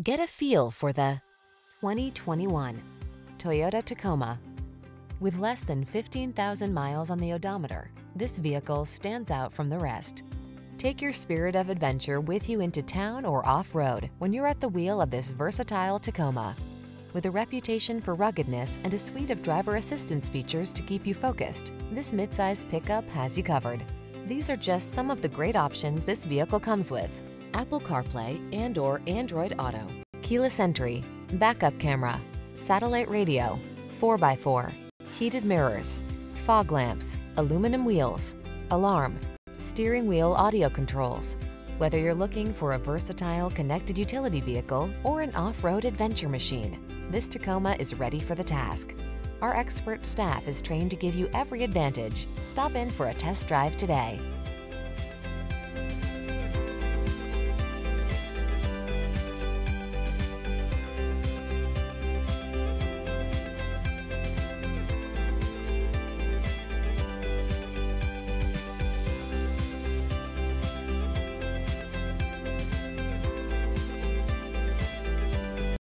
Get a feel for the 2021 Toyota Tacoma. With less than 15,000 miles on the odometer, this vehicle stands out from the rest. Take your spirit of adventure with you into town or off-road when you're at the wheel of this versatile Tacoma. With a reputation for ruggedness and a suite of driver assistance features to keep you focused, this midsize pickup has you covered. These are just some of the great options this vehicle comes with. Apple CarPlay and or Android Auto, keyless entry, backup camera, satellite radio, 4x4, heated mirrors, fog lamps, aluminum wheels, alarm, steering wheel audio controls. Whether you're looking for a versatile connected utility vehicle or an off-road adventure machine, this Tacoma is ready for the task. Our expert staff is trained to give you every advantage. Stop in for a test drive today.